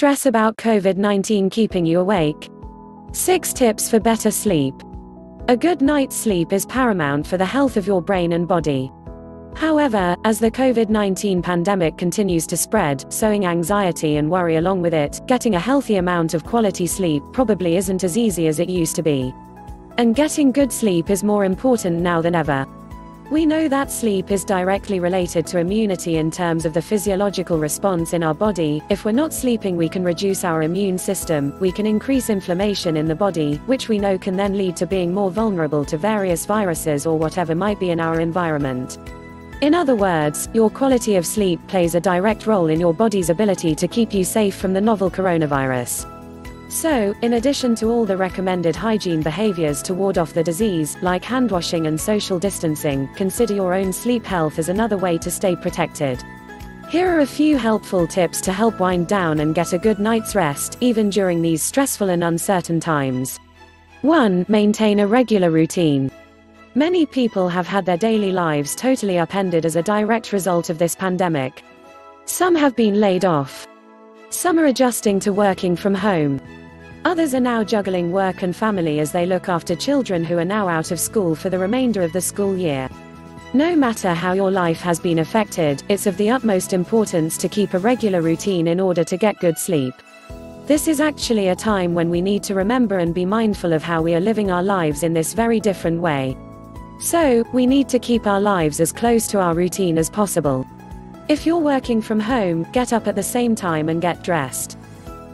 stress about COVID 19 keeping you awake? 6 tips for better sleep. A good night's sleep is paramount for the health of your brain and body. However, as the COVID 19 pandemic continues to spread, sowing anxiety and worry along with it, getting a healthy amount of quality sleep probably isn't as easy as it used to be. And getting good sleep is more important now than ever. We know that sleep is directly related to immunity in terms of the physiological response in our body. If we're not sleeping, we can reduce our immune system, we can increase inflammation in the body, which we know can then lead to being more vulnerable to various viruses or whatever might be in our environment. In other words, your quality of sleep plays a direct role in your body's ability to keep you safe from the novel coronavirus. So, in addition to all the recommended hygiene behaviors to ward off the disease, like hand washing and social distancing, consider your own sleep health as another way to stay protected. Here are a few helpful tips to help wind down and get a good night's rest, even during these stressful and uncertain times. 1. Maintain a regular routine. Many people have had their daily lives totally upended as a direct result of this pandemic. Some have been laid off. Some are adjusting to working from home. Others are now juggling work and family as they look after children who are now out of school for the remainder of the school year. No matter how your life has been affected, it's of the utmost importance to keep a regular routine in order to get good sleep. This is actually a time when we need to remember and be mindful of how we are living our lives in this very different way. So, we need to keep our lives as close to our routine as possible. If you're working from home, get up at the same time and get dressed.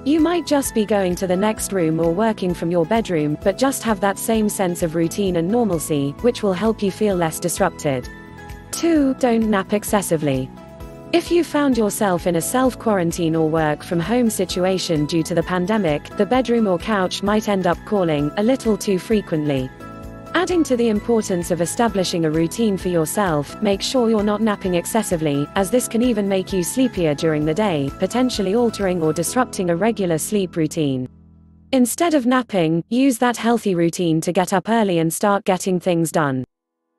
You might just be going to the next room or working from your bedroom, but just have that same sense of routine and normalcy, which will help you feel less disrupted. 2. Don't nap excessively. If you found yourself in a self quarantine or work from home situation due to the pandemic, the bedroom or couch might end up calling a little too frequently. Adding to the importance of establishing a routine for yourself, make sure you're not napping excessively, as this can even make you sleepier during the day, potentially altering or disrupting a regular sleep routine. Instead of napping, use that healthy routine to get up early and start getting things done.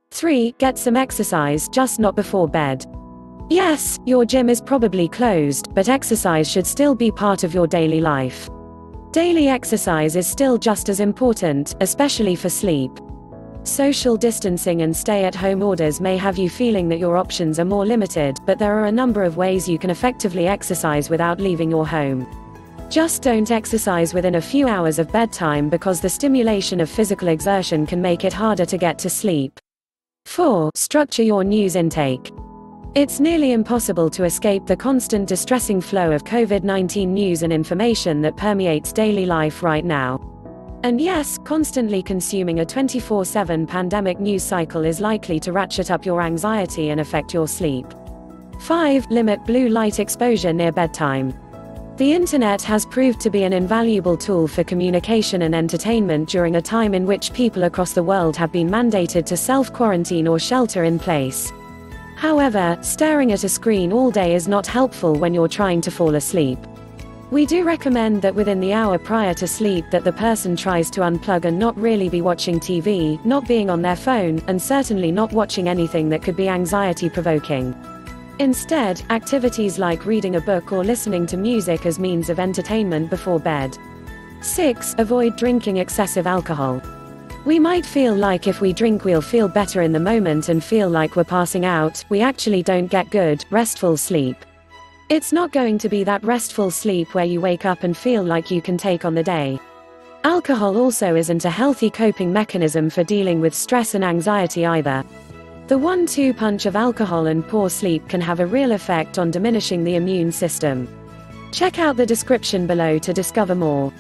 3. Get some exercise, just not before bed. Yes, your gym is probably closed, but exercise should still be part of your daily life. Daily exercise is still just as important, especially for sleep. Social distancing and stay at home orders may have you feeling that your options are more limited, but there are a number of ways you can effectively exercise without leaving your home. Just don't exercise within a few hours of bedtime because the stimulation of physical exertion can make it harder to get to sleep. 4. Structure your news intake. It's nearly impossible to escape the constant distressing flow of COVID 19 news and information that permeates daily life right now. And yes, constantly consuming a 24 7 pandemic news cycle is likely to ratchet up your anxiety and affect your sleep. 5. Limit blue light exposure near bedtime. The internet has proved to be an invaluable tool for communication and entertainment during a time in which people across the world have been mandated to self quarantine or shelter in place. However, staring at a screen all day is not helpful when you're trying to fall asleep. We do recommend that within the hour prior to sleep that the person tries to unplug and not really be watching TV, not being on their phone, and certainly not watching anything that could be anxiety provoking. Instead, activities like reading a book or listening to music as means of entertainment before bed. 6. Avoid drinking excessive alcohol. We might feel like if we drink we'll feel better in the moment and feel like we're passing out, we actually don't get good, restful sleep. It's not going to be that restful sleep where you wake up and feel like you can take on the day. Alcohol also isn't a healthy coping mechanism for dealing with stress and anxiety either. The one two punch of alcohol and poor sleep can have a real effect on diminishing the immune system. Check out the description below to discover more.